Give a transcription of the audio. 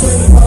Deus.